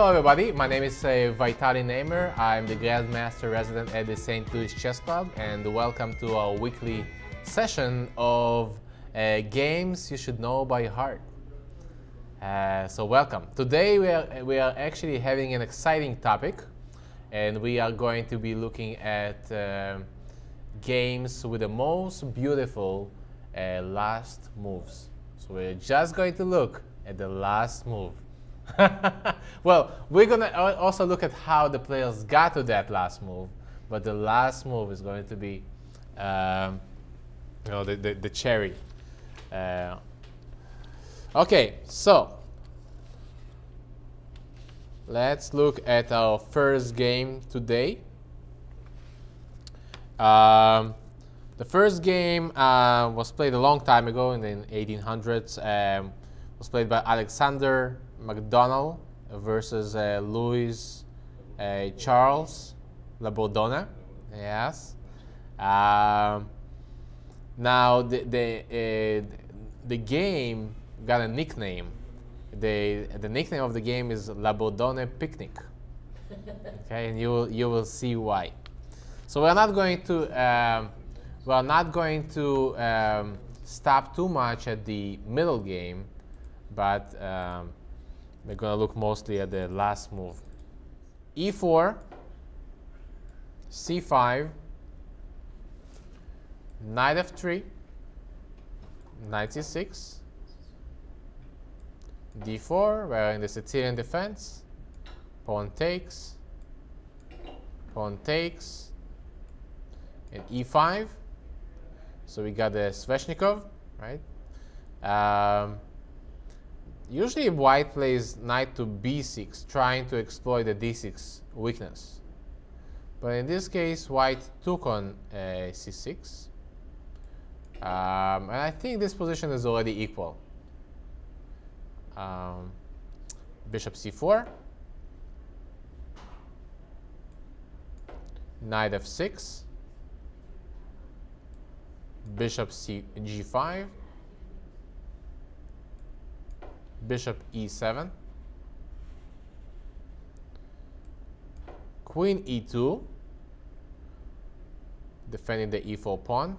Hello everybody, my name is uh, Vitaly Neimer. I'm the Grandmaster resident at the St. Louis Chess Club and welcome to our weekly session of uh, games you should know by heart. Uh, so welcome. Today we are, we are actually having an exciting topic and we are going to be looking at uh, games with the most beautiful uh, last moves. So we're just going to look at the last move. well, we're going to also look at how the players got to that last move, but the last move is going to be um, you know, the, the, the cherry. Uh, okay, so let's look at our first game today. Um, the first game uh, was played a long time ago in the 1800s. Um, was played by Alexander McDonnell versus uh, Louis uh, Charles La Bourdonnais. Yes. Um, now the the uh, the game got a nickname. The the nickname of the game is La Bourdonnais Picnic. okay, and you will you will see why. So we're not going to um, we're not going to um, stop too much at the middle game, but um, we're going to look mostly at the last move. E4, C5, knight f3, knight c6, d4, we're in the Sicilian defense, pawn takes, pawn takes, and e5. So we got the Sveshnikov, right? Um, Usually white plays knight to b6, trying to exploit the d6 weakness. But in this case, white took on uh, c6. Um, and I think this position is already equal. Um, bishop c4. Knight f6. Bishop c g5 bishop e7, queen e2, defending the e4 pawn,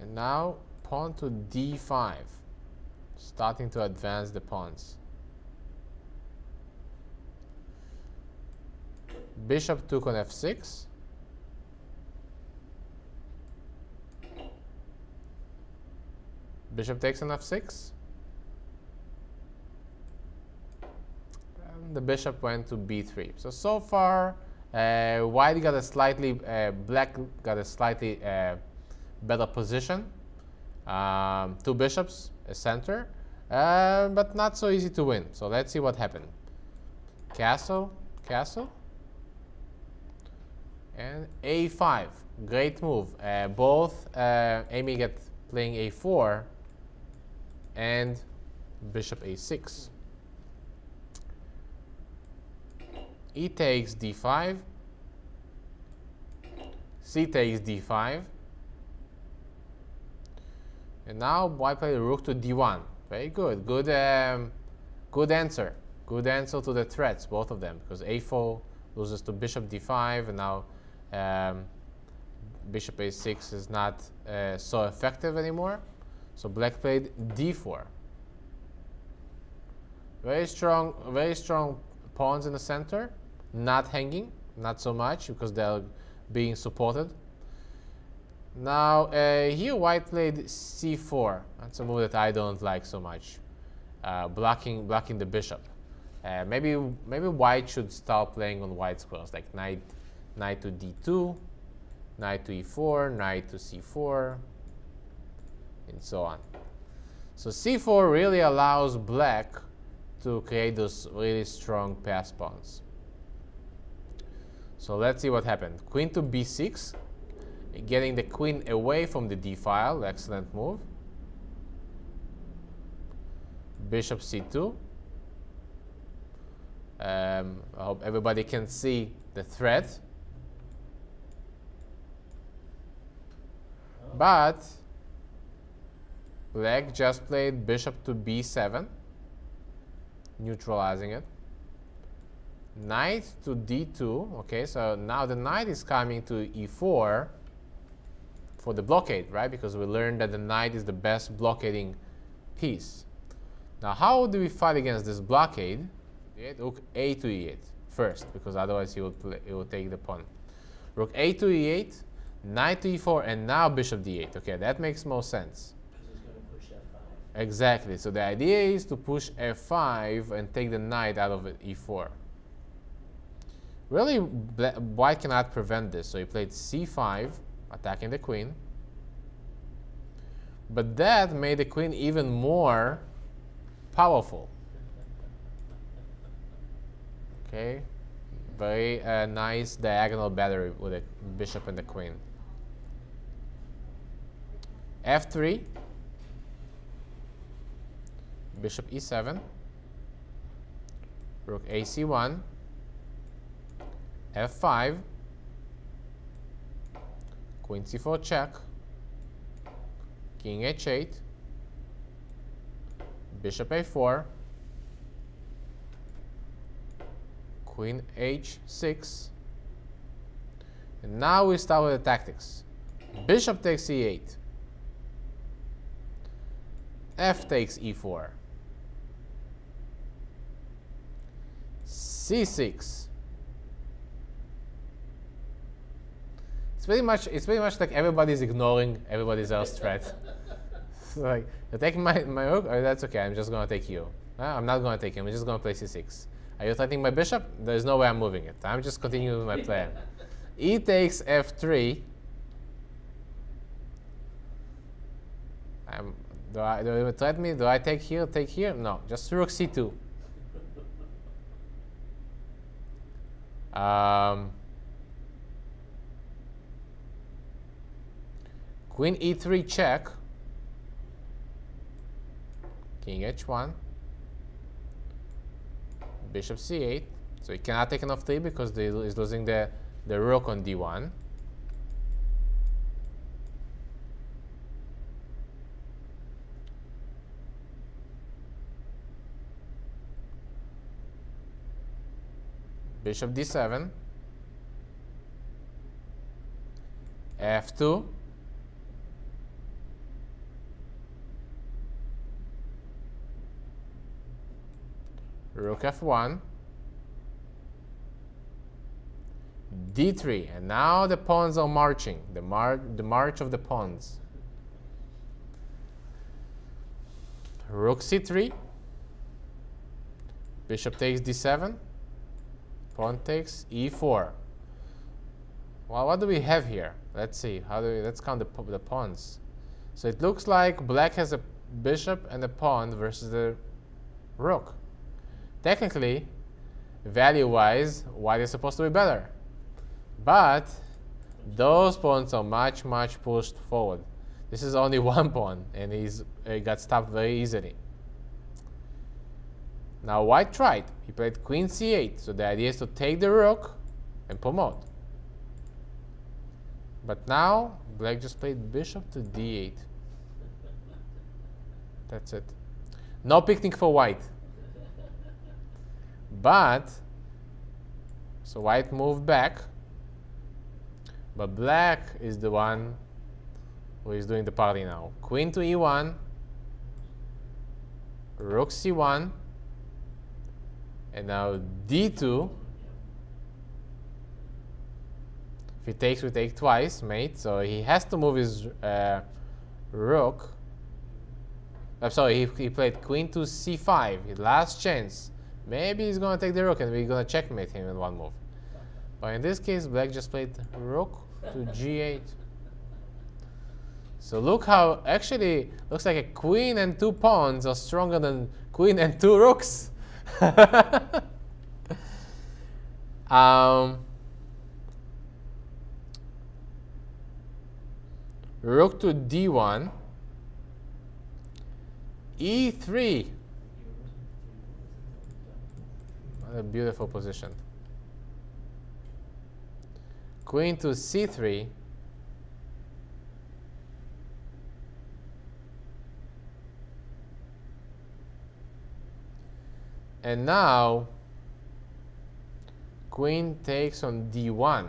and now pawn to d5, starting to advance the pawns. Bishop took on f6, Bishop takes on f6. The bishop went to b3. So, so far, uh, white got a slightly, uh, black got a slightly uh, better position. Um, two bishops, a center, uh, but not so easy to win. So let's see what happened. Castle, castle, and a5. Great move. Uh, both uh, aiming at playing a4 and bishop a6. E takes d5, c takes d5, and now white play rook to d1. Very good, good, um, good answer. Good answer to the threats, both of them, because a4 loses to bishop d5, and now um, bishop a6 is not uh, so effective anymore. So black played d4. Very strong, very strong pawns in the center not hanging, not so much because they're being supported. Now uh, here white played c4. That's a move that I don't like so much, uh, blocking blocking the bishop. Uh, maybe maybe white should start playing on white squares like knight knight to d2, knight to e4, knight to c4, and so on. So c4 really allows black to create those really strong pass pawns. So let's see what happened. Queen to b6, getting the queen away from the d file, excellent move. Bishop c2. Um, I hope everybody can see the threat. But black just played bishop to b7. neutralizing it. Knight to d2. Okay, so now the knight is coming to e4 for the blockade, right? Because we learned that the knight is the best blockading piece. Now, how do we fight against this blockade? Rook a to e8 first, because otherwise he will, play, would take the pawn. Rook a to e8, knight to e4, and now bishop d8. Okay, that makes more sense. Exactly. So the idea is to push f5 and take the knight out of e4. Really, white cannot prevent this. So he played c5, attacking the queen. But that made the queen even more powerful. Okay, very uh, nice diagonal battery with the bishop and the queen. f3, bishop e7, rook ac1, f5, queen c4 check, king h8, bishop a4, queen h6, and now we start with the tactics. Bishop takes e8, f takes e4, c6, It's pretty much it's pretty much like everybody's ignoring everybody's else threat. like you're taking my my rook, oh, that's okay. I'm just gonna take you. Uh, I'm not gonna take him. I'm just gonna play c6. Are you threatening my bishop? There's no way I'm moving it. I'm just continuing with my plan. e takes f3. I'm, do I do you threaten me? Do I take here? Take here? No, just rook c2. Um, Queen e3 check. King h1. Bishop c8. So he cannot take an f3 because he's losing the, the rook on d1. Bishop d7. f2. Rook f1, d3, and now the pawns are marching, the, mar the march of the pawns. Rook c3, bishop takes d7, pawn takes e4. Well, what do we have here? Let's see. How do we, let's count the, the pawns. So it looks like black has a bishop and a pawn versus the rook. Technically, value-wise, white is supposed to be better. But those pawns are much, much pushed forward. This is only one pawn, and he's he got stopped very easily. Now white tried. He played queen c8, so the idea is to take the rook and promote. But now black just played bishop to d8. That's it. No picnic for white. But, so white moved back, but black is the one who is doing the party now. Queen to e1, rook c1, and now d2. If he takes, we take twice, mate. So he has to move his uh, rook. I'm sorry, he, he played queen to c5, his last chance. Maybe he's going to take the rook and we're going to checkmate him in one move. But in this case, black just played rook to g8. So look how, actually, looks like a queen and two pawns are stronger than queen and two rooks. um, rook to d1, e3. A beautiful position. Queen to c3. And now, queen takes on d1.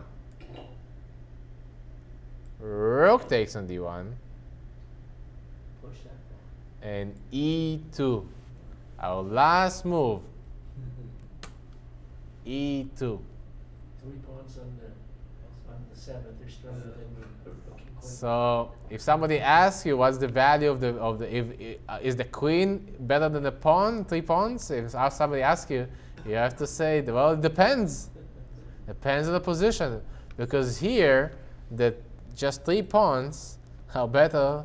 Rook takes on d1. Push that And e2. Our last move, e2. Three pawns on the, on the seventh, they're stronger than the rook and queen. So if somebody asks you what's the value of the of the if uh, is the queen better than the pawn, three pawns? If somebody asks you, you have to say, well, it depends. Depends on the position, because here the just three pawns are better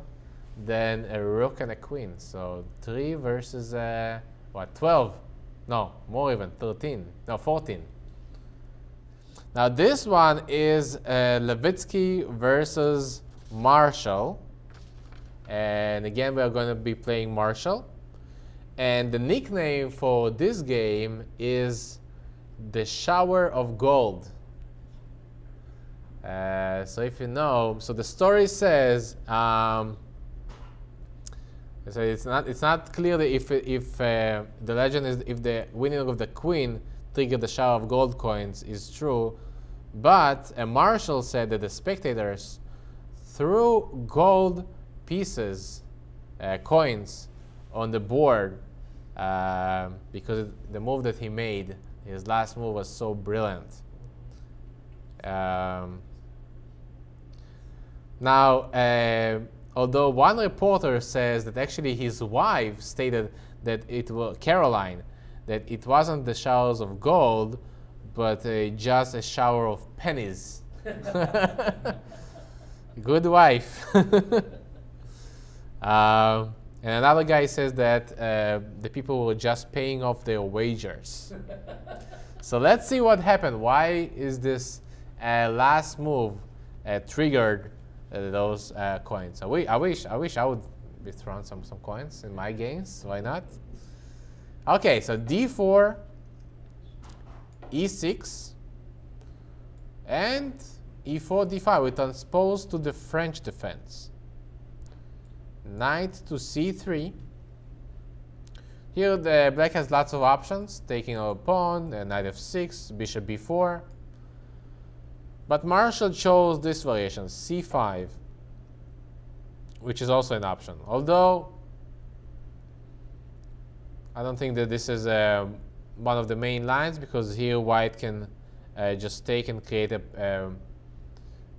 than a rook and a queen. So three versus uh, what? Twelve? No, more even. Thirteen? No, fourteen. Now this one is uh, Levitsky versus Marshall. And again, we are going to be playing Marshall. And the nickname for this game is the Shower of Gold. Uh, so if you know, so the story says, um, so it's not it's not clear that if if uh, the legend is if the winning of the queen triggered the shower of gold coins is true, but a Marshall said that the spectators threw gold pieces, uh, coins, on the board uh, because the move that he made, his last move was so brilliant. Um, now, uh, although one reporter says that actually his wife stated that it was Caroline, that it wasn't the showers of gold, but uh, just a shower of pennies. Good wife. uh, and another guy says that uh, the people were just paying off their wagers. so let's see what happened. Why is this uh, last move uh, triggered those uh, coins? I, wi I wish I wish I would be throwing some some coins in my games. Why not? Okay, so d4, e6, and e4, d5. We transpose to the French defense. Knight to c3. Here the black has lots of options, taking a pawn, knight f6, bishop b4. But Marshall chose this variation, c5, which is also an option. Although I don't think that this is uh, one of the main lines because here white can uh, just take and create a, um,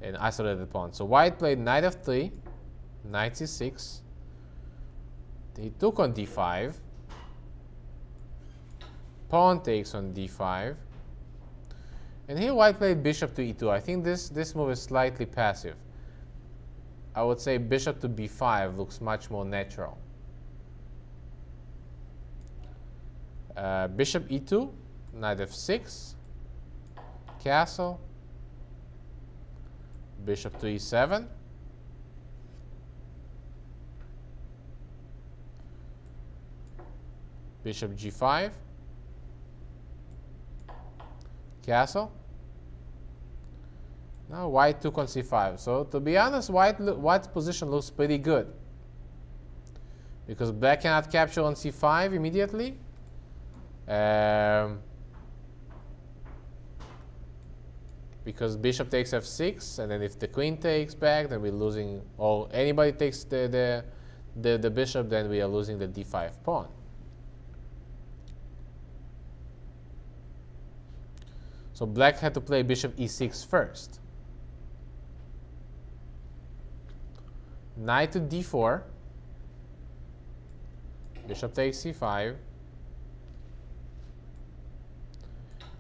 an isolated pawn. So white played knight f3, knight c6. He took on d5. Pawn takes on d5. And here white played bishop to e2. I think this, this move is slightly passive. I would say bishop to b5 looks much more natural. Uh, bishop e2, knight f6, castle, bishop to e7, bishop g5, castle. Now white took on c5. So to be honest, white white's position looks pretty good. Because black cannot capture on c5 immediately. Um, because bishop takes f6, and then if the queen takes back, then we're losing, or anybody takes the, the, the, the bishop, then we are losing the d5 pawn. So black had to play bishop e6 first. Knight to d4. Bishop takes c5.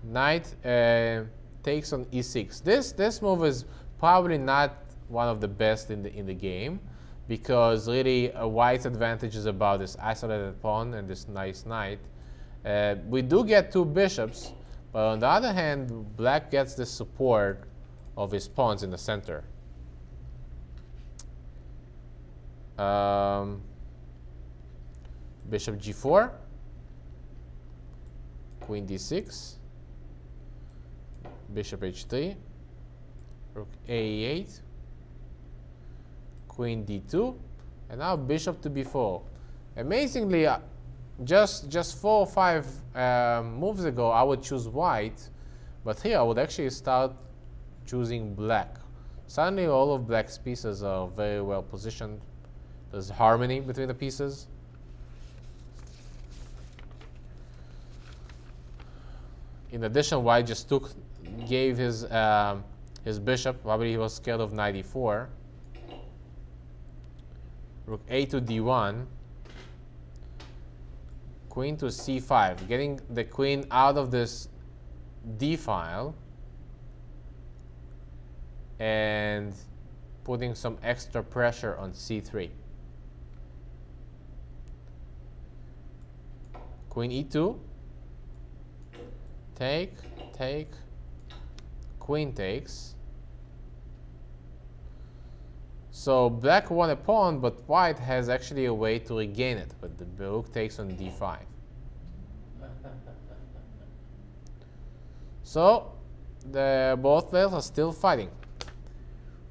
Knight uh, takes on e6. This this move is probably not one of the best in the in the game because really a white's advantage is about this isolated pawn and this nice knight. Uh, we do get two bishops, but on the other hand, black gets the support of his pawns in the center. Um, bishop g4, queen d6, bishop h3, rook a8, queen d2, and now bishop to b4. Amazingly, uh, just just four or five um, moves ago, I would choose white, but here I would actually start choosing black. Suddenly, all of black's pieces are very well positioned. There's harmony between the pieces. In addition, white just took, gave his um, his bishop. Probably he was scared of 94. Rook a to d1 queen to c5, getting the queen out of this d file and putting some extra pressure on c3. Queen e2, take, take, queen takes. So black won a pawn, but white has actually a way to regain it. But the rook takes on d5. So the both players are still fighting.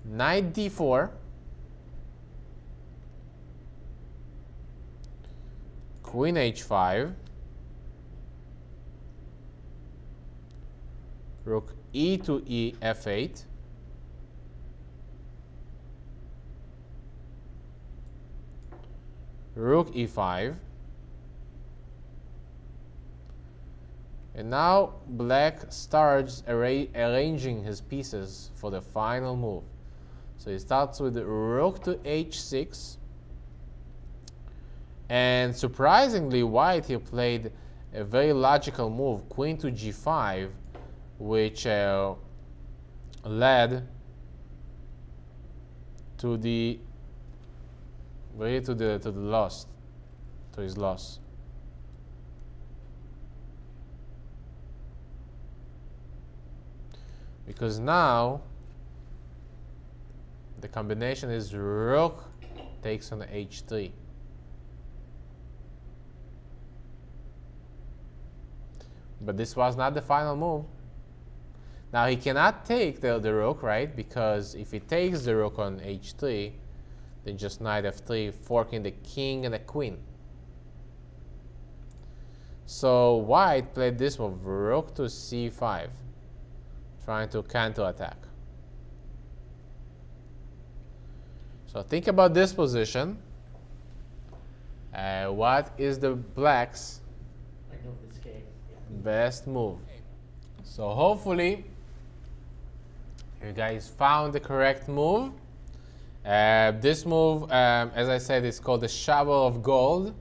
Knight d4. Queen h5. Rook e to e f8. rook e5. And now black starts arra arranging his pieces for the final move. So he starts with rook to h6. And surprisingly, white here played a very logical move, queen to g5, which uh, led to the Way to the to the loss, to his loss. Because now the combination is rook takes on h3. But this was not the final move. Now he cannot take the, the rook, right? Because if he takes the rook on h3, then just knight f3, forking the king and the queen. So white played this move, rook to c5, trying to counter-attack. So think about this position. Uh, what is the black's best move? So hopefully you guys found the correct move. Uh, this move, um, as I said, is called the shower of gold,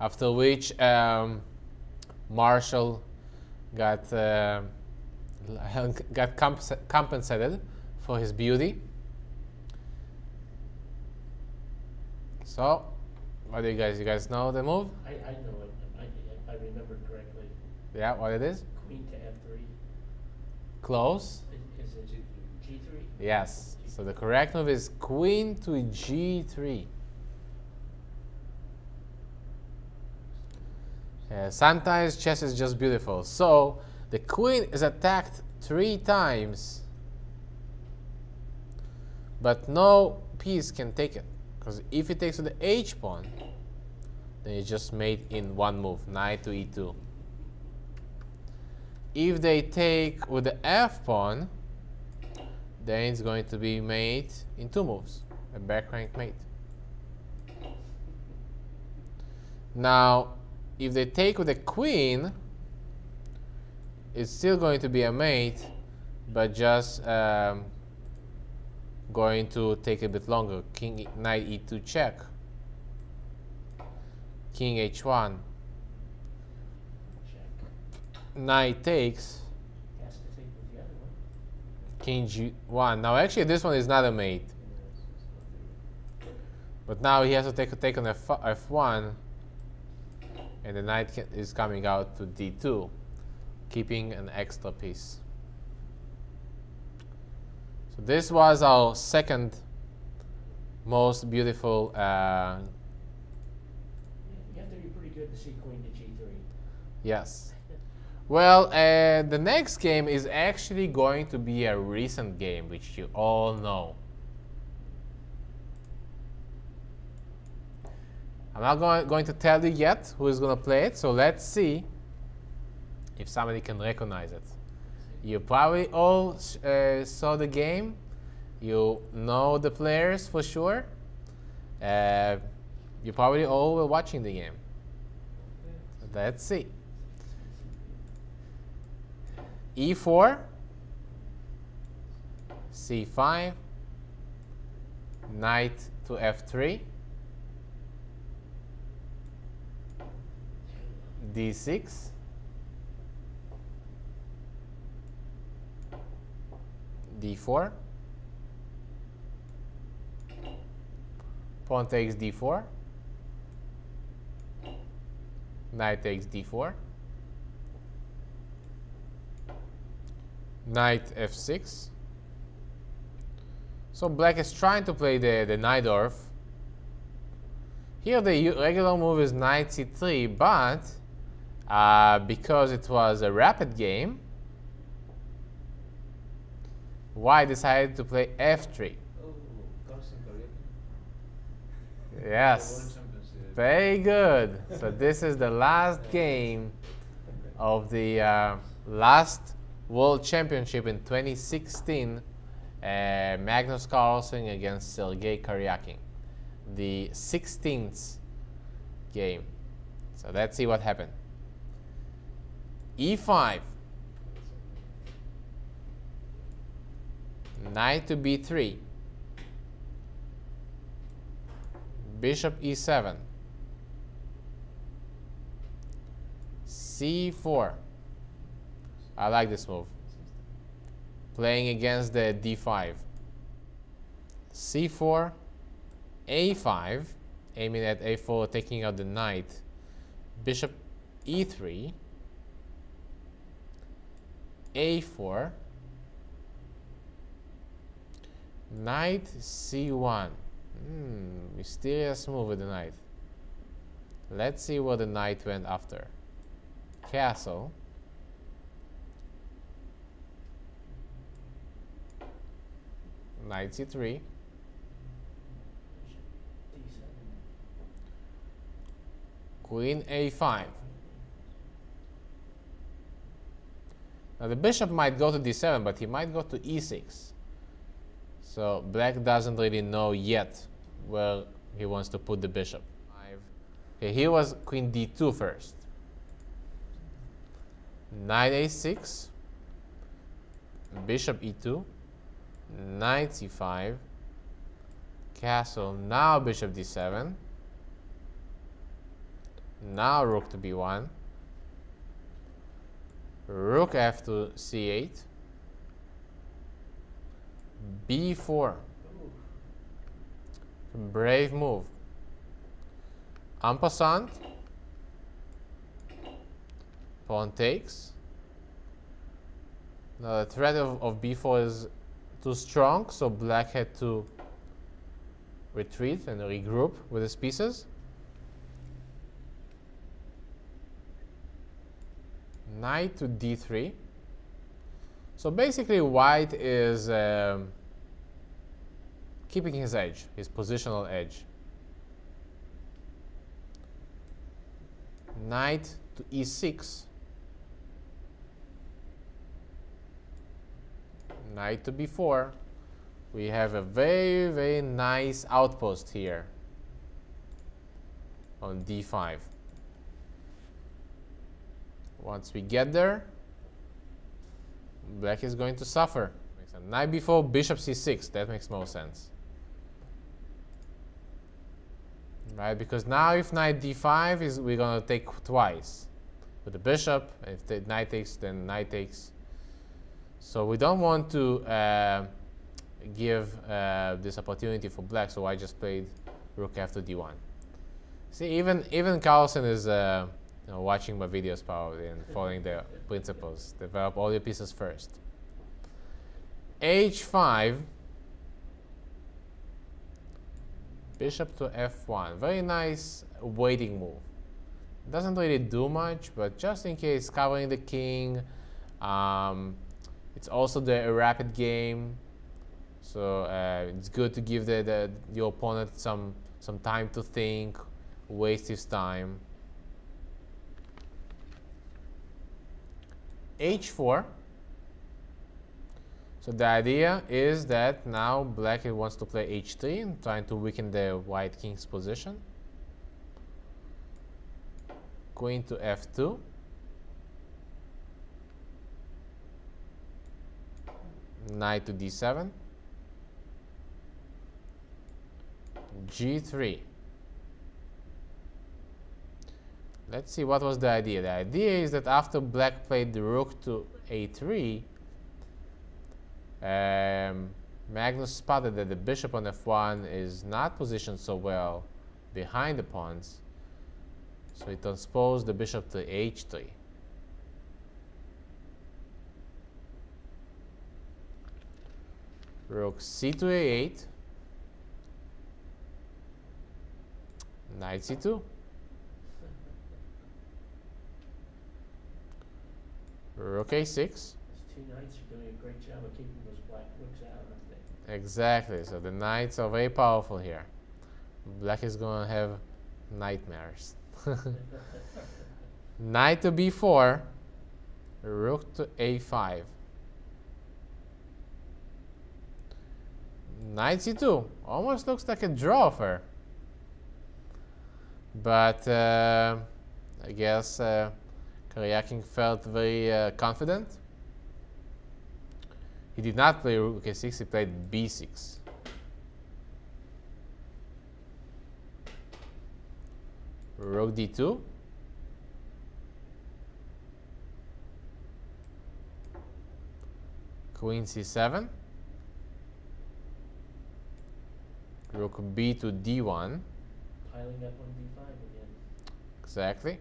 after which um, Marshall got, uh, got comp compensated for his beauty. So, what do you guys, you guys know the move? I, I know it, I, if I remember correctly. Yeah, what it is? Queen to F3. Close? Is, is it G3? Yes. So the correct move is queen to g3. Uh, sometimes chess is just beautiful. So the queen is attacked three times, but no piece can take it. Because if it takes the h pawn, then it's just mate in one move, knight to e2. If they take with the f pawn, then it's going to be mate in two moves, a back rank mate. Now, if they take with a queen, it's still going to be a mate, but just um, going to take a bit longer. King knight e2 check. King h1. Check. Knight takes. King G1. Now actually this one is not a mate. But now he has to take, take on F F1 and the knight is coming out to D2, keeping an extra piece. So this was our second most beautiful. Uh, you have to be pretty good to see queen to G3. Yes. Well, uh, the next game is actually going to be a recent game, which you all know. I'm not going, going to tell you yet who is going to play it, so let's see if somebody can recognize it. You probably all uh, saw the game. You know the players for sure. Uh, you probably all were watching the game. Let's see. E4, C5, knight to F3, D6, D4, pawn takes D4, knight takes d4, knight f6. So black is trying to play the, the Najdorf. Here the regular move is knight c3, but uh, because it was a rapid game, white decided to play f3. Oh, Yes. Very good. So this is the last game of the uh, last World Championship in 2016. Uh, Magnus Carlsen against Sergey Karjakin, the 16th game. So let's see what happened. E5. Knight to B3. Bishop E7. C4. I like this move. Playing against the D5. C4, A5, aiming at A4, taking out the knight. Bishop E3. A4. Knight C1. Hmm, mysterious move with the knight. Let's see what the knight went after. Castle. Knight c3. Queen a5. Now the bishop might go to d7, but he might go to e6. So black doesn't really know yet where he wants to put the bishop. Okay, here was queen d2 first. Knight a6, bishop e2, knight c5, castle, now bishop d7, now rook to b1, rook f to c8, b4, brave move. En passant, pawn takes. Now the threat of, of b4 is too strong, so black had to retreat and regroup with his pieces. Knight to d3. So basically white is um, keeping his edge, his positional edge. Knight to e6. Knight to b4. We have a very, very nice outpost here on d5. Once we get there, black is going to suffer. Knight b4, bishop c6. That makes more sense. Right, because now if knight d5 is we're gonna take twice with the bishop. If the knight takes, then knight takes. So we don't want to uh, give uh, this opportunity for black. So I just played rook f to d1. See, even even Carlsen is uh, you know, watching my videos probably and following the principles. Develop all your pieces first. h5 bishop to f1 very nice waiting move doesn't really do much but just in case covering the king um, it's also the rapid game so uh, it's good to give the, the your opponent some some time to think waste his time. h4. So the idea is that now black wants to play h3 and trying to weaken the white king's position. Queen to f2. Knight to d7. g3. Let's see what was the idea. The idea is that after black played the rook to a3, um, Magnus spotted that the bishop on f1 is not positioned so well behind the pawns, so he transposed the bishop to h3. Rook c to a8, knight c2. Rook a6. Two knights are doing a great job of keeping those black rooks out, aren't they? Exactly. So the knights are very powerful here. Black is going to have nightmares. Knight to b4. Rook to a5. Knight c2. Almost looks like a draw for. But uh, I guess uh, Karjakin felt very uh, confident. He did not play rook a6, he played b6. Rook d2. Queen c7. Rook b to d1. Piling up on d5 again. Exactly.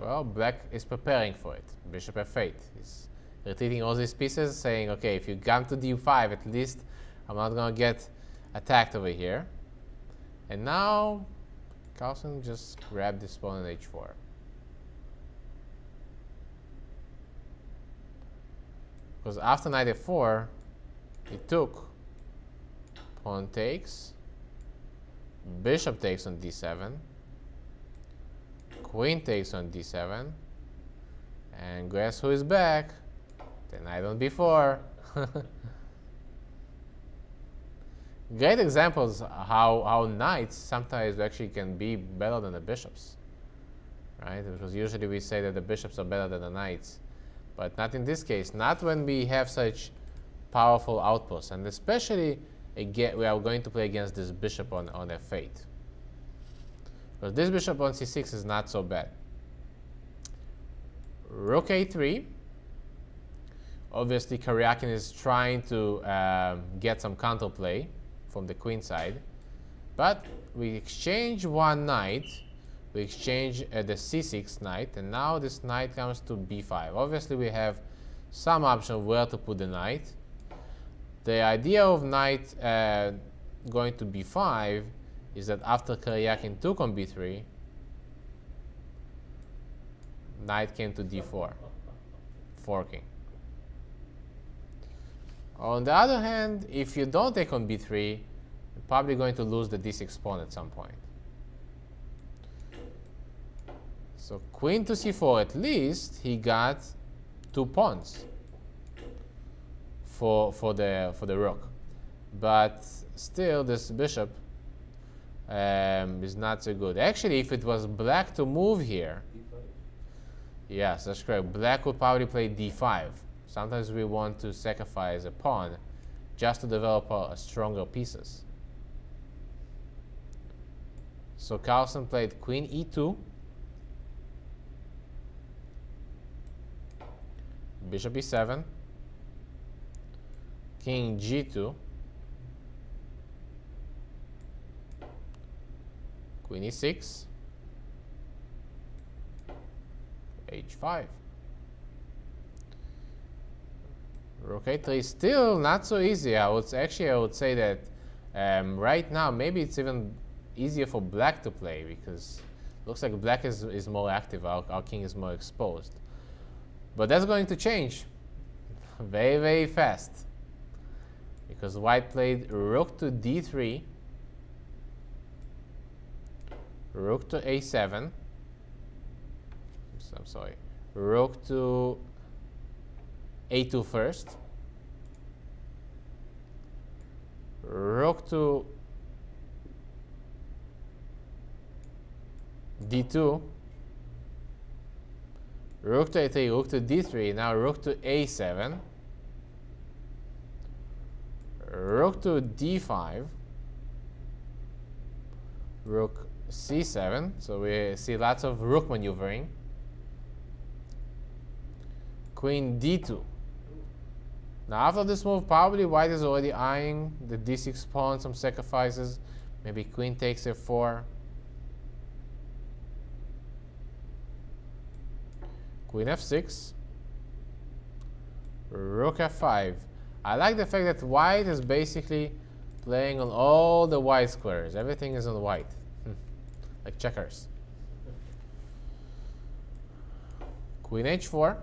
Well, black is preparing for it. Bishop f8. He's retreating all these pieces, saying, okay, if you come to d5, at least I'm not going to get attacked over here. And now, Carlsen just grabbed this pawn on h4. Because after knight f4, he took, pawn takes, bishop takes on d7, queen takes on d7, and guess who is back? The knight on b4. Great examples how, how knights sometimes actually can be better than the bishops, right? Because usually we say that the bishops are better than the knights, but not in this case, not when we have such powerful outposts, and especially again, we are going to play against this bishop on, on f8. Because this bishop on c6 is not so bad. Rook a3. Obviously, Karjakin is trying to um, get some counterplay from the queen side. But we exchange one knight. We exchange uh, the c6 knight. And now this knight comes to b5. Obviously, we have some option where to put the knight. The idea of knight uh, going to b5 is that after Karjakin took on b3, knight came to d4, forking. On the other hand, if you don't take on b3, you're probably going to lose the d6 pawn at some point. So queen to c4, at least he got two pawns for for the for the rook, but still this bishop um, is not so good. Actually, if it was black to move here, d5. yes, that's correct. Black would probably play d5. Sometimes we want to sacrifice a pawn just to develop a, a stronger pieces. So Carlsen played queen e2, bishop e7, king g2, queen e6, h5. Rook a3 is still not so easy. I would actually I would say that um, right now maybe it's even easier for black to play because looks like black is, is more active. Our, our king is more exposed. But that's going to change very very fast because white played rook to d3 rook to a7. I'm sorry. Rook to a2 first. Rook to d2. Rook to a3, rook to d3. Now rook to a7. Rook to d5. Rook c7. So we see lots of rook maneuvering. Queen d2. Now after this move, probably white is already eyeing the d6 pawn, some sacrifices. Maybe queen takes f4. Queen f6. Rook f5. I like the fact that white is basically playing on all the white squares. Everything is on white, hmm. like checkers. Queen h4.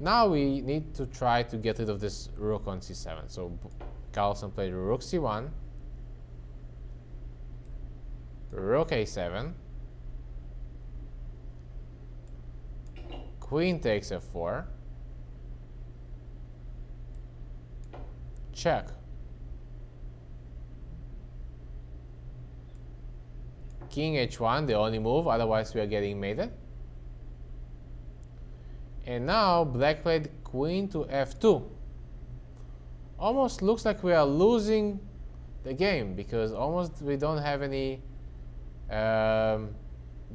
Now we need to try to get rid of this rook on c7. So Carlsen played rook c1, rook a7, queen takes f4, check. King h1, the only move, otherwise we are getting mated. And now black played queen to f2. Almost looks like we are losing the game because almost we don't have any um,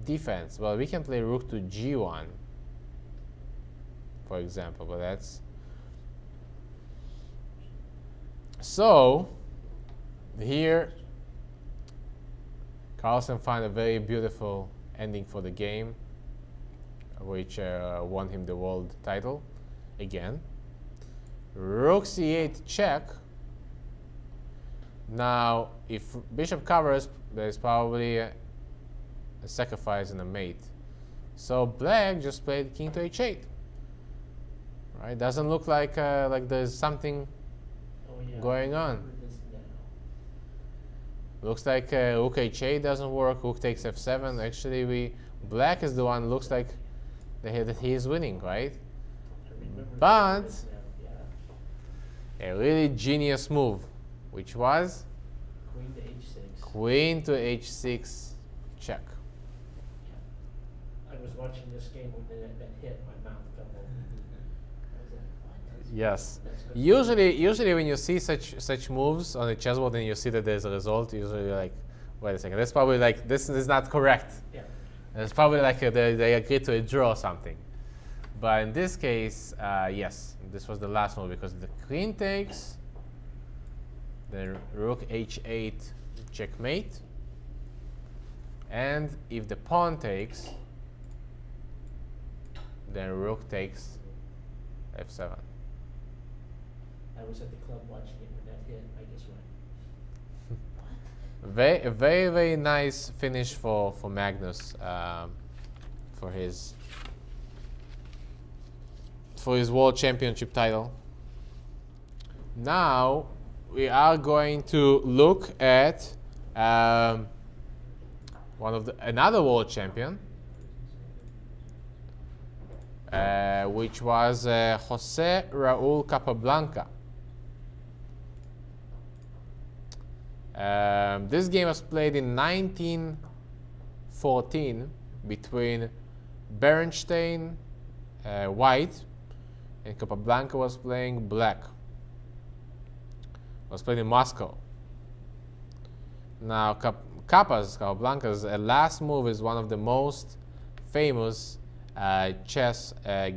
defense. Well, we can play rook to g1, for example, but that's... So, here, Carlsen find a very beautiful ending for the game which uh, won him the world title again. Rook c8 check. Now, if bishop covers, there's probably a, a sacrifice and a mate. So black just played king to h8. Right? Doesn't look like uh, like there's something. Going on. Remember this now. Looks like uh, rook h8 doesn't work. Rook takes f7. Actually, we black is the one looks like that that he is winning, right? But- yeah. A really genius move, which was Queen to h6. queen to h6 check. I was watching this game when that, that hit, my mouth fell open. I was like, what? Yes. Usually, usually when you see such such moves on the chessboard and you see that there's a result, usually you're like, wait a second, that's probably like this is not correct. Yeah. It's probably like a, they, they agreed to a draw or something. But in this case, uh, yes, this was the last move because the queen takes, then rook h8 checkmate, and if the pawn takes, then rook takes f7. I was at the club watching it when that hit. I just went, Very, very, very nice finish for for Magnus, um, for his for his world championship title. Now we are going to look at um, one of the another world champion, uh, which was uh, Jose Raul Capablanca. Um, this game was played in 1914 between Bernstein, uh, white, and Capablanca was playing black. Was played in Moscow. Now, Cap- Capas, Capablanca's uh, last move is one of the most famous uh, chess uh,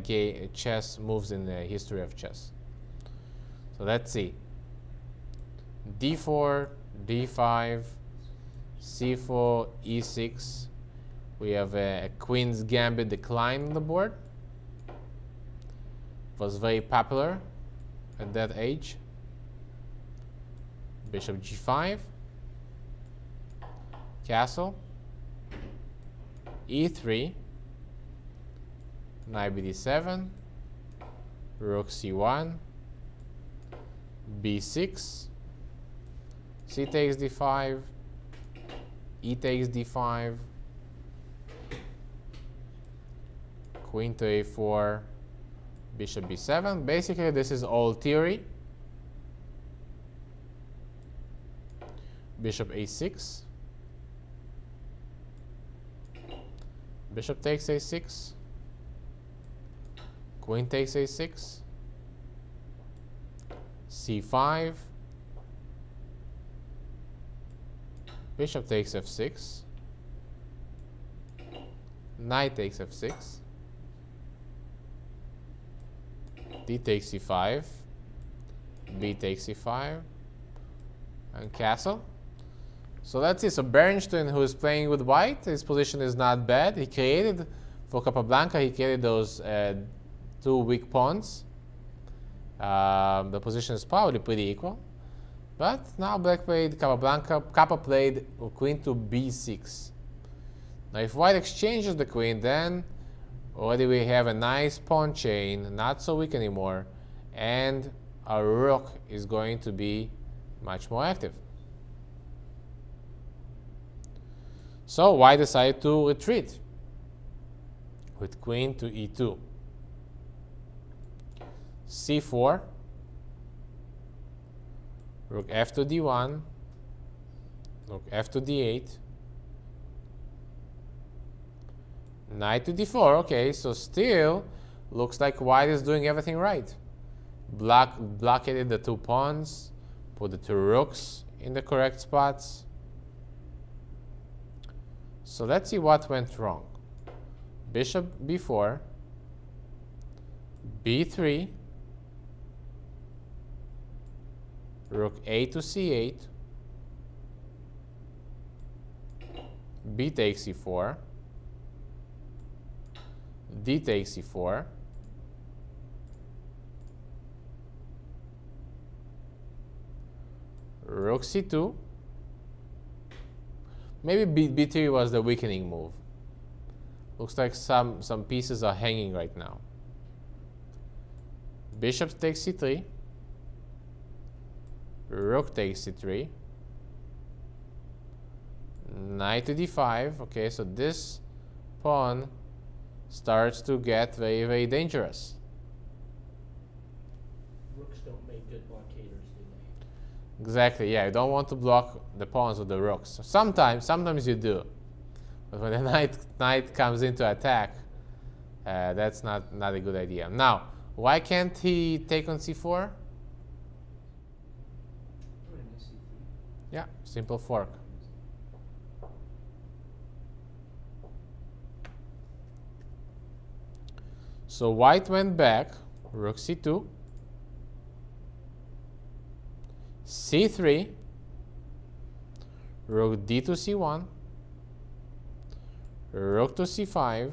chess moves in the history of chess. So let's see. D4, D5, C4, E6. We have a, a Queen's Gambit decline on the board. Was very popular at that age. Bishop G5, Castle, E3, Knight BD7, Rook C1, B6, c takes d5, e takes d5, queen to a4, bishop b7. Basically, this is all theory. Bishop a6. Bishop takes a6. Queen takes a6. c5. Bishop takes f6. Knight takes f6. D takes c5. B takes c5. And castle. So let's see. So Bernstein, who is playing with white, his position is not bad. He created, for Capablanca, he created those uh, two weak pawns. Um, the position is probably pretty equal. But now black played Capablanca, Capa played queen to b6. Now if white exchanges the queen, then already we have a nice pawn chain, not so weak anymore, and our rook is going to be much more active. So white decided to retreat with queen to e2. c4, rook f to d1, rook f to d8, knight to d4. Okay, so still looks like white is doing everything right. Black blockaded the two pawns, put the two rooks in the correct spots. So let's see what went wrong. Bishop b4, b3, rook a to c8, b takes c4, d takes c4, rook c2, maybe b, b3 was the weakening move. Looks like some, some pieces are hanging right now. Bishop takes c3, rook takes c3, knight to d5. Okay, so this pawn starts to get very, very dangerous. Rooks don't make good blockaders, do they? Exactly, yeah, you don't want to block the pawns with the rooks. Sometimes, sometimes you do. But when the knight, knight comes into attack, uh, that's not, not a good idea. Now, why can't he take on c4? Yeah, simple fork. So white went back, rook c2, c3, rook d to c1, rook to c5,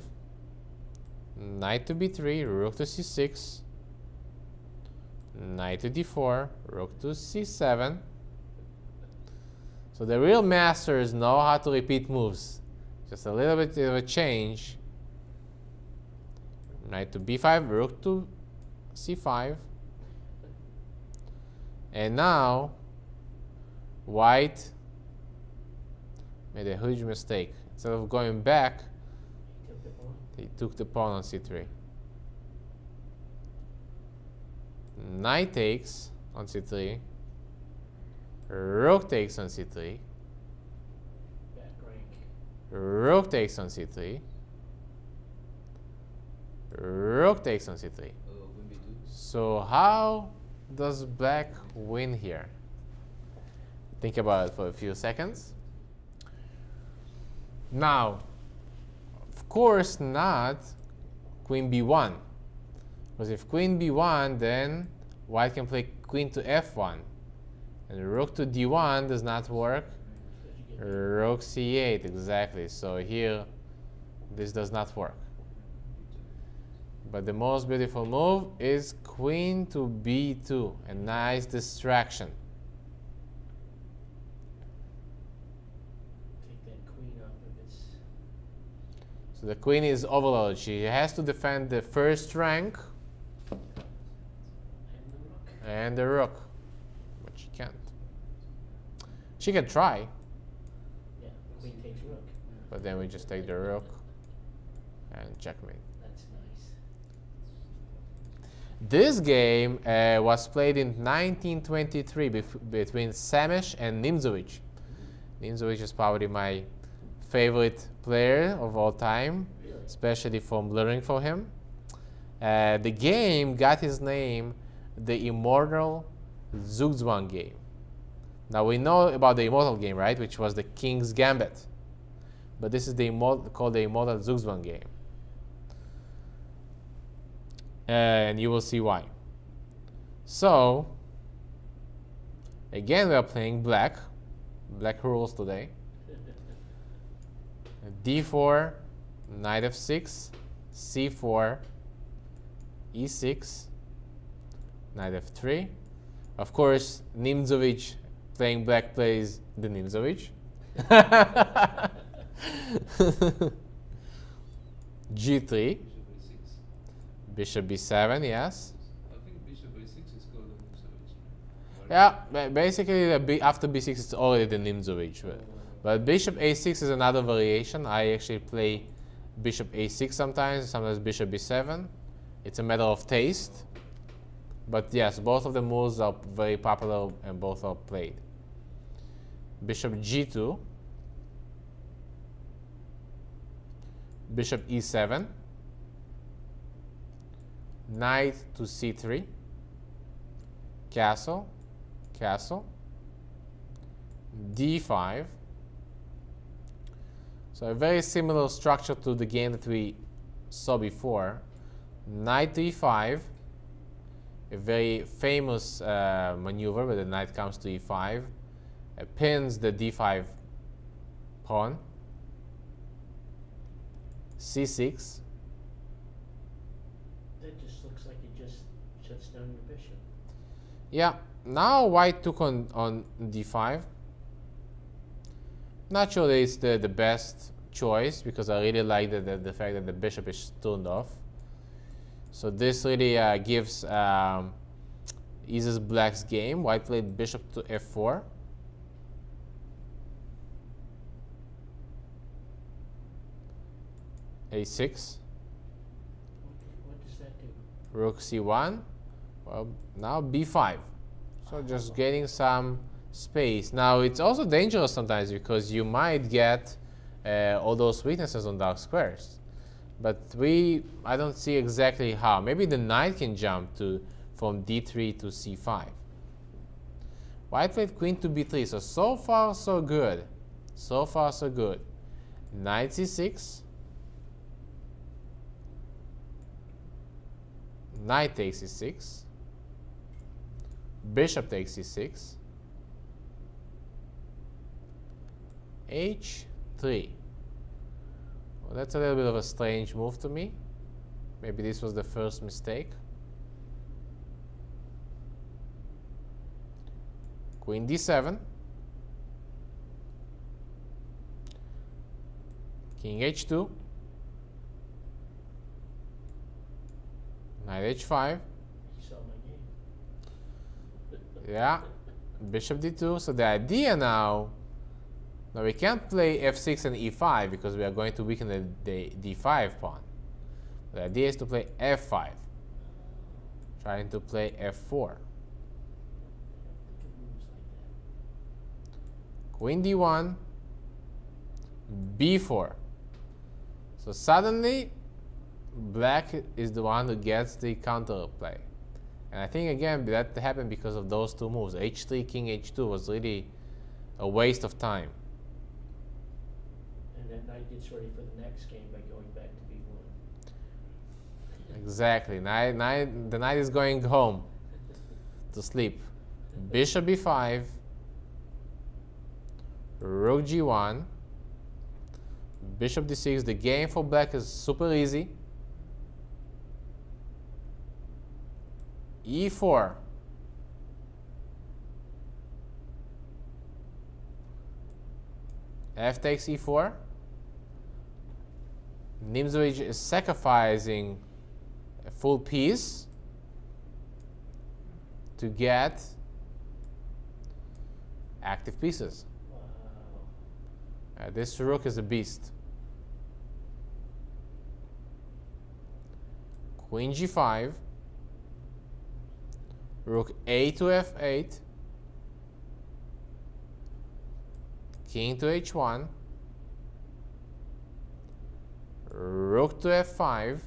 knight to b3, rook to c6, knight to d4, rook to c7. So the real masters know how to repeat moves. Just a little bit of a change. Knight to b5, rook to c5. And now, white made a huge mistake. Instead of going back, He took the pawn. on c3. Knight takes on c3. Rook takes on c3. Rook takes on c3. Rook takes on c3. So how does black win here? Think about it for a few seconds. Now, of course not queen b1. Because if queen b1, then white can play queen to f1. And rook to d1 does not work. Because you get Rook c8, exactly. So here, this does not work. But the most beautiful move is queen to b2, a nice distraction. take that queen off of its. So the queen is overloaded. She has to defend the first rank And the rook. and the rook, she can try. Yeah, queen But then we just take the rook and checkmate. That's nice. This game uh, was played in 1923 bef- between Saemisch and Nimzowitsch. Nimzowitsch is probably my favorite player of all time, Really? especially from learning for him. Uh, the game got his name the Immortal Zugzwang game. Now we know about the Immortal game, right? Which was the King's Gambit. But this is the called the Immortal Zugzwang game. And you will see why. So, again, we are playing black. Black rules today. d4, knight f6, c4, e6, knight f3. Of course, Nimzowitsch playing black plays the Nimzowitsch. g3, Bishop bishop a6. b7, yes. I think bishop a6 is called a Nimzowitsch. Yeah, basically the b- after b6 it's already the Nimzowitsch. But, but bishop a6 is another variation. I actually play bishop a6 sometimes, sometimes bishop b7. It's a matter of taste. But yes, both of the moves are very popular and both are played. Bishop g2. Bishop e7. Knight to c3. Castle castle, d5. So a very similar structure to the game that we saw before. Knight to e5, a very famous uh, maneuver where the knight comes to e5, uh, pins the d5 pawn, c6, That just looks like it just shuts down your bishop. Yeah, now white took on, on d5. Not sure that it's the, the best choice because I really like the, the, the fact that the bishop is turned off. So this really uh, gives um, eases black's game. White played bishop to f4. A6, What, what does that do? rook c1. Well, now b5. So just getting some space. Now it's also dangerous sometimes because you might get uh, all those weaknesses on dark squares. But we, I don't see exactly how. Maybe the knight can jump to from d3 to c5. White played queen to b3. So so far so good. So far so good. Knight c6. Knight takes e6. Bishop takes e6. h3. Well, that's a little bit of a strange move to me. Maybe this was the first mistake. Queen d7. King h2. Knight h5. You saw my game. Yeah, bishop d2. So the idea now, now we can't play f6 and e5 because we are going to weaken the, the d5 pawn. The idea is to play f5, trying to play f4. Look at moves like that. Queen d1, b4. So suddenly, black is the one who gets the counter play. And I think again that happened because of those two moves. h3, king h2 was really a waste of time. And that knight gets ready for the next game by going back to b1. Exactly. Knight, knight, the knight is going home to sleep. Bishop b5, rook g1, bishop d6. The game for black is super easy. e4. f takes e4. Nimzowitsch is sacrificing a full piece to get active pieces. Uh, this rook is a beast. Queen g5 rook a to f8, king to h1, rook to f5,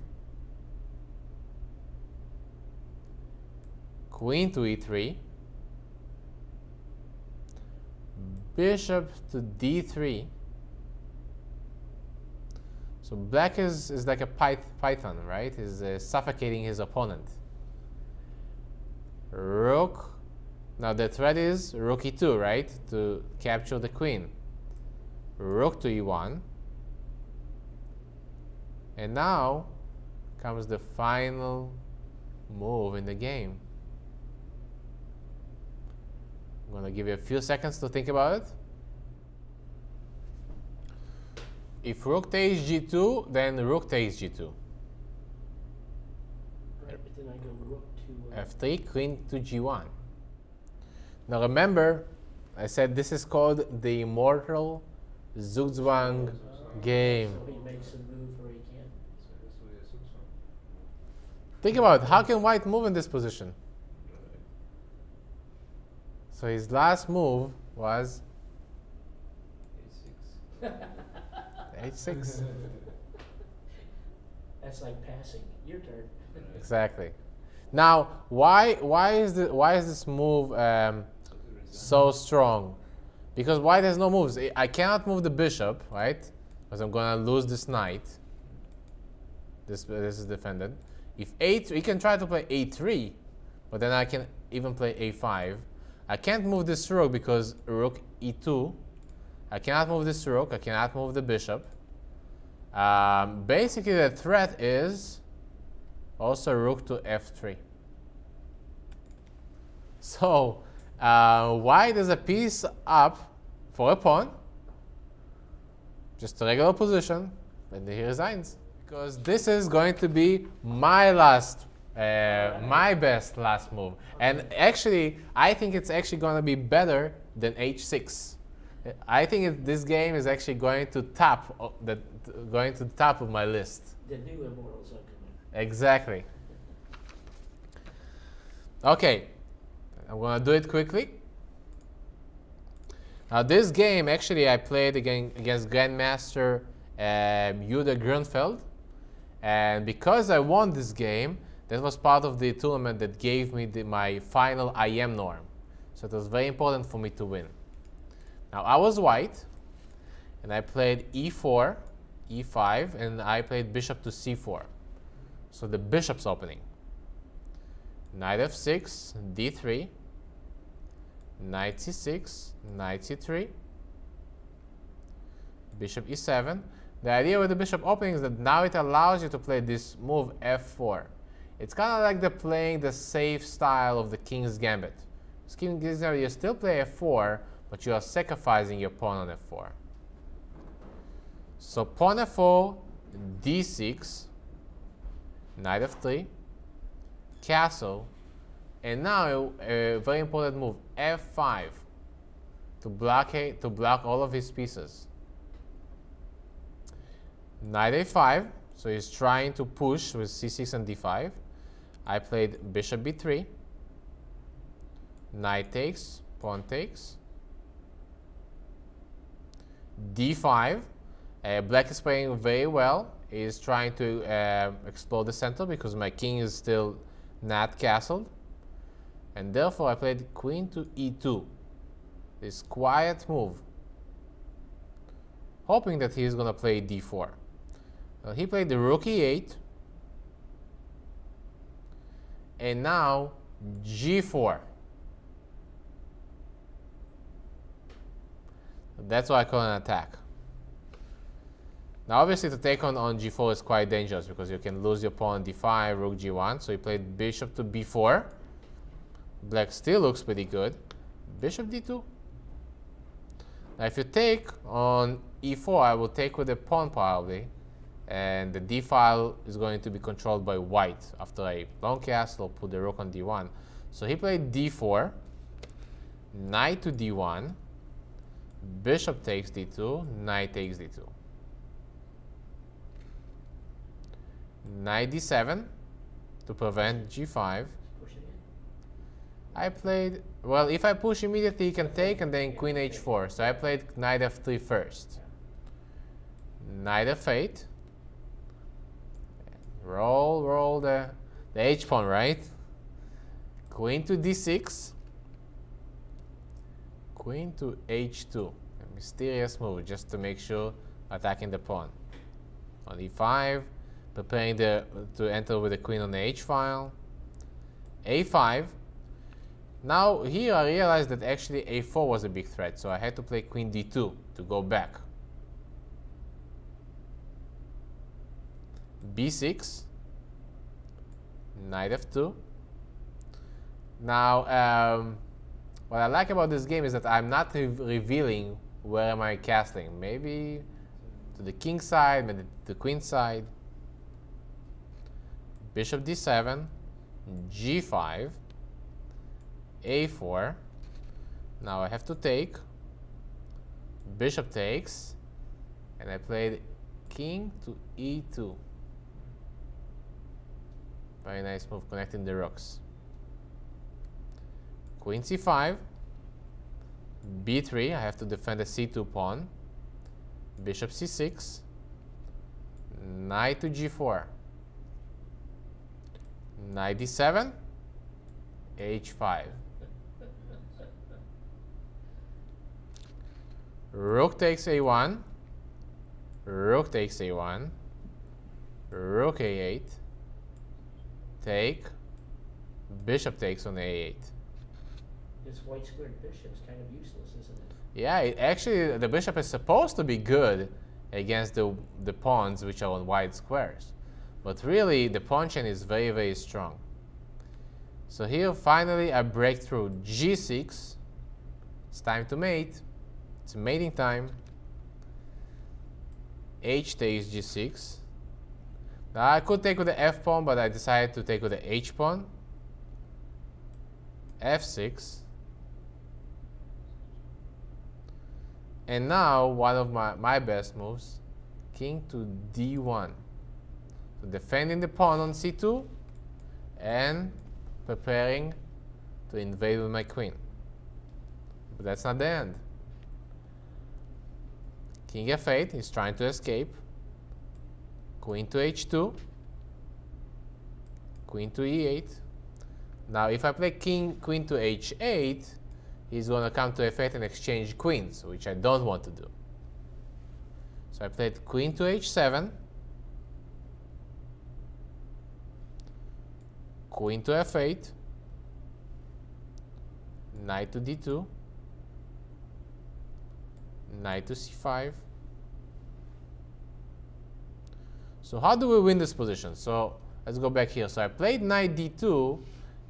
queen to e3, bishop to d3. So black is, is like a python, right? Is uh, suffocating his opponent. Rook. Now the threat is rook e2, right? To capture the queen. Rook to e1. And now comes the final move in the game. I'm going to give you a few seconds to think about it. If rook takes g2, then rook takes g2. Right, f3, queen to g1. Now remember, I said this is called the immortal Zugzwang game. So he makes a move or he can't. So that's why I took some. Think about it, how can white move in this position? So his last move was A6. h6. That's like passing. Your turn. exactly. Now, why why is the why is this move um, so strong? Because why there's no moves. I- cannot move the bishop, right? Because I'm gonna lose this knight. This this is defended. If a3, he can try to play a3, but then I can even play a5. I can't move this rook because rook e2. I cannot move this rook. I cannot move the bishop. Um, basically, the threat is also rook to f3. So uh, white is a piece up for a pawn. Just a regular position. And he resigns. Because this is going to be my last, uh, my best last move. And actually, I think it's actually going to be better than h6. I think it, this game is actually going to top the going to the top of my list. The new immortals are coming. Exactly. Okay, I'm gonna do it quickly. Now this game, actually, I played again against Grandmaster um, Judah Gruenfeld, and because I won this game, that was part of the tournament that gave me the, my final IM norm. So it was very important for me to win. Now I was white, and I played e4, e5, and I played bishop to c4. So the bishop's opening. Knight f6, d3, knight c6, knight c3, bishop e7. The idea with the bishop opening is that now it allows you to play this move f4. It's kind of like the playing the safe style of the king's gambit. King's gambit, you still play f4, but you are sacrificing your pawn on f4. So pawn f4, d6, knight f3, castle, and now a, very important move, f5, to blockade to block all of his pieces. Knight a5, so he's trying to push with c6 and d5. I played bishop b3, knight takes, pawn takes, d5. Uh, black is playing very well. He's trying to uh, explore the center because my king is still not castled. And therefore I played queen to e2. This quiet move. Hoping that he's going to play d4. Uh, he played the rook e8. And now g4. That's why I call an attack. Now, obviously, to take on, on g4 is quite dangerous because you can lose your pawn on d5, rook g1. So he played bishop to b4. Black still looks pretty good. Bishop d2. Now, if you take on e4, I will take with the pawn probably. And the d file is going to be controlled by white after a long castle, put the rook on d1. So he played d4, knight to d1, bishop takes d2, knight takes d2. Knight d7, to prevent g5. I played, well, if I push immediately, he can take and then queen h4. So I played knight f3 first. Knight f8. Roll, roll the, the h pawn, right? Queen to d6. Queen to h2. A mysterious move, just to make sure attacking the pawn. On e5, preparing the, to enter with the queen on the h file. a5. Now here I realized that actually a4 was a big threat, so I had to play queen d2 to go back. b6, knight f2. Now, um, what I like about this game is that I'm not re revealing where am I castling. Maybe to the king side, maybe to the queen side. Bishop d7, g5, a4. Now I have to take. Bishop takes. And I played king to e2. Very nice move connecting the rooks. Queen c5. b3. I have to defend the c2 pawn. Bishop c6. Knight to g4. Knight d7. h5. Rook takes a1. Rook takes a1. Rook a8. Take. Bishop takes on a8. This white squared bishop's kind of useless, isn't it? Yeah, it, actually, the bishop is supposed to be good against the, the pawns which are on white squares. But really, the pawn chain is very, very strong. So here, finally, I break through g6. It's time to mate. It's mating time. h takes g6. Now, I could take with the f pawn, but I decided to take with the h pawn. f6. And now, one of my, my best moves, king to d1. So defending the pawn on c2 and preparing to invade with my queen. But that's not the end. King f8 is trying to escape. Queen to h2. Queen to e8. Now, if I play king, queen to h8, he's going to come to f8 and exchange queens, which I don't want to do. So I played queen to h7. Queen to f8. Knight to d2. Knight to c5. So how do we win this position? So let's go back here. So I played knight d2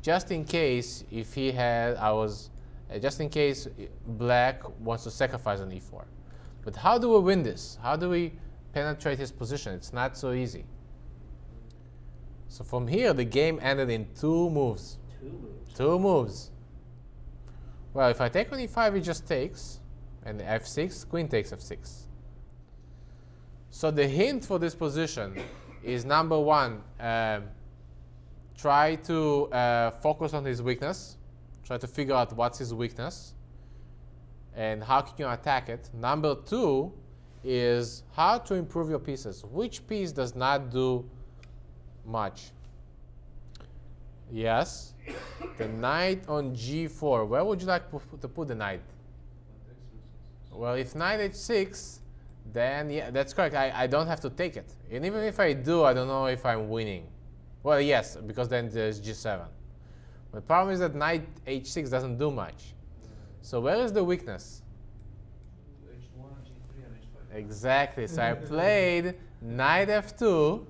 just in case if he had, I was, uh, just in case black wants to sacrifice on e4. But how do we win this? How do we penetrate his position? It's not so easy. So from here, the game ended in two moves. Two moves. Two moves. Well, if I take on e5, he just takes. And f6, queen takes f6. So the hint for this position is number one, um, try to uh, focus on his weakness. Try to figure out what's his weakness and how can you attack it. Number two is how to improve your pieces. Which piece does not do much? Yes, the knight on g4. Where would you like to put the knight? Well, if knight h6, then yeah, that's correct. I, I don't have to take it. And even if I do, I don't know if I'm winning. Well, yes, because then there's g7. The problem is that knight h6 doesn't do much. So where is the weakness? H1, G3, and H5. Exactly. So I played knight f2.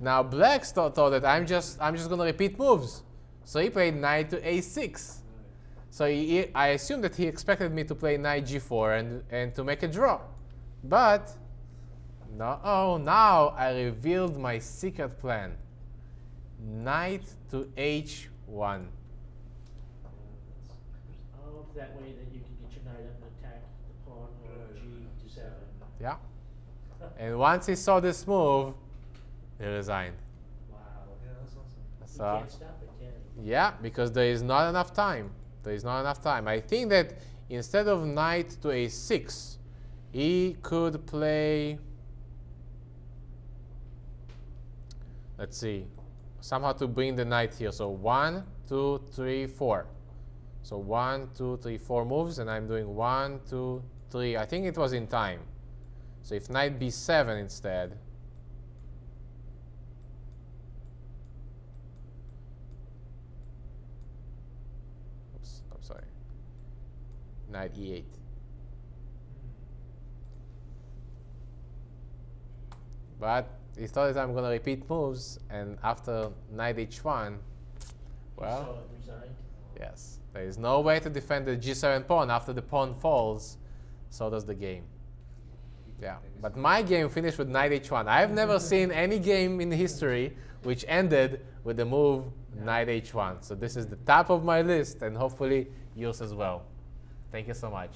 Now black thought, thought that I'm just I'm just gonna repeat moves. So he played knight to a6. So he, I assume that he expected me to play knight g4 and, and to make a draw. But, no, oh, now I revealed my secret plan. Knight to h1. Oh, that way that you can get your knight up and attack the pawn on G7. Yeah. And once he saw this move, he resigned. Wow. Yeah, that's awesome. You So can't stop it, can yeah, because there is not enough time. There is not enough time. I think that instead of knight to a6, he could play. Let's see, somehow to bring the knight here. So one, two, three, four. So one, two, three, four moves, and I'm doing one, two, three. I think it was in time. So if knight b7 instead. 98. But he thought that I'm going to repeat moves, and after knight h1, well, yes, there is no way to defend the g7 pawn after the pawn falls, so does the game. Yeah, but my game finished with knight h1. I've never seen any game in history which ended with the move knight h1. So this is the top of my list, and hopefully yours as well. Thank you so much.